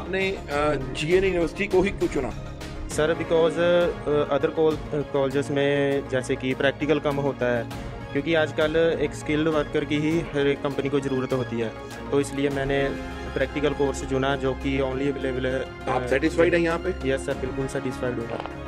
G N university को ही क्यों चुना? सर बिकॉज़ अदर कॉलेज में जैसे कि प्रैक्टिकल कम होता है क्योंकि आजकल एक स्किल्ड वर्कर की ही हर एक कंपनी को ज़रूरत होती है। तो इसलिए मैंने प्रैक्टिकल कोर्स चुना जो कि ओनली अवेलेबल है आप सेटिस्फाइड हैं यहाँ पे? यस सर बिल्कुल सेटिस्फाइड हूँ।